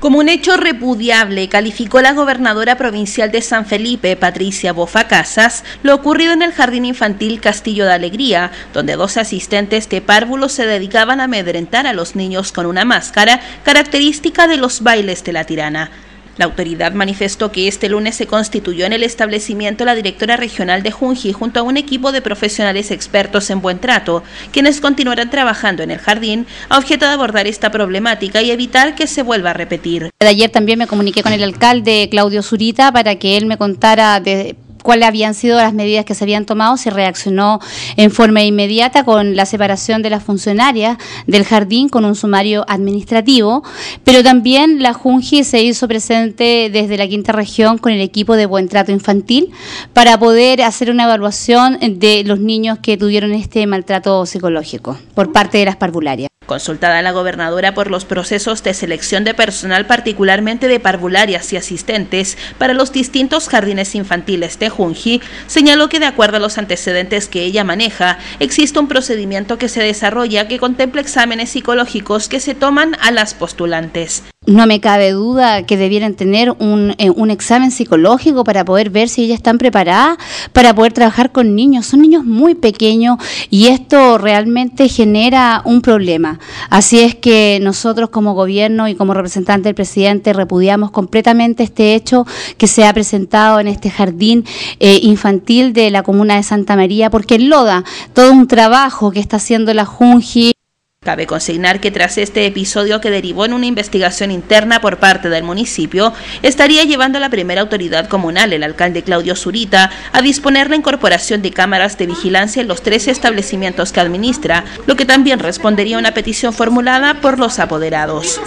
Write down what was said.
Como un hecho repudiable, calificó la gobernadora provincial de San Felipe, Patricia Bofa Casas, lo ocurrido en el Jardín Infantil Castillo de Alegría, donde dos asistentes de párvulos se dedicaban a amedrentar a los niños con una máscara característica de los bailes de la tirana. La autoridad manifestó que este lunes se constituyó en el establecimiento la directora regional de Junji junto a un equipo de profesionales expertos en buen trato, quienes continuarán trabajando en el jardín a objeto de abordar esta problemática y evitar que se vuelva a repetir. ayer también me comuniqué con el alcalde Claudio Zurita para que él me contara de cuáles habían sido las medidas que se habían tomado, se reaccionó en forma inmediata con la separación de las funcionarias del jardín con un sumario administrativo, pero también la Junji se hizo presente desde la quinta región con el equipo de buen trato infantil para poder hacer una evaluación de los niños que tuvieron este maltrato psicológico por parte de las parvularias. Consultada la gobernadora por los procesos de selección de personal, particularmente de parvularias y asistentes, para los distintos jardines infantiles de Junji, señaló que de acuerdo a los antecedentes que ella maneja, existe un procedimiento que se desarrolla que contempla exámenes psicológicos que se toman a las postulantes. No me cabe duda que debieran tener un, eh, un, examen psicológico para poder ver si ellas están preparadas para poder trabajar con niños. Son niños muy pequeños y esto realmente genera un problema. Así es que nosotros como gobierno y como representante del presidente repudiamos completamente este hecho que se ha presentado en este jardín eh, infantil de la comuna de Santa María porque enloda todo un trabajo que está haciendo la Junji. Cabe consignar que tras este episodio que derivó en una investigación interna por parte del municipio, estaría llevando a la primera autoridad comunal, el alcalde Claudio Zurita, a disponer la incorporación de cámaras de vigilancia en los tres establecimientos que administra, lo que también respondería a una petición formulada por los apoderados.